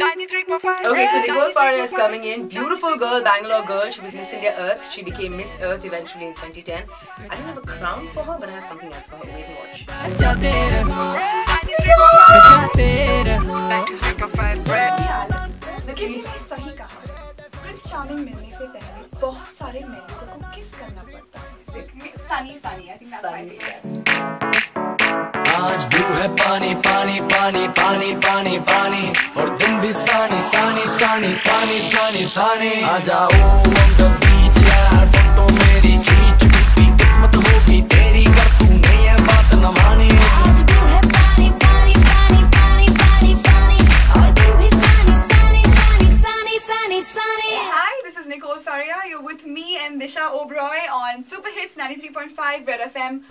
Okay, so Nicole Faria is coming in. Beautiful girl, Bangalore girl. She was Miss India Earth. She became Miss Earth eventually in 2010. I don't have a crown for her, but I have something else for her. Wait and watch. शामिल मिलने से पहले बहुत सारे medical को किस करना पड़ता है सानी सानी आई थिंक दैट्स माय आज ब्लू है पानी पानी पानी पानी पानी पानी और सानी सानी सानी सानी आ जाओ on the beach यार फोटो मेरी खींच भी किस्मत होगी तेरी कर तू नहीं है बात न मानी आज ब्लू है पानी पानी पानी पानी पानी पानी और दिन भी sunny sunny sunny sunny sunny sunny Hi, this is Nicole Faria. You're with me and Disha Oberoi on Super Hits 93.5 Red FM.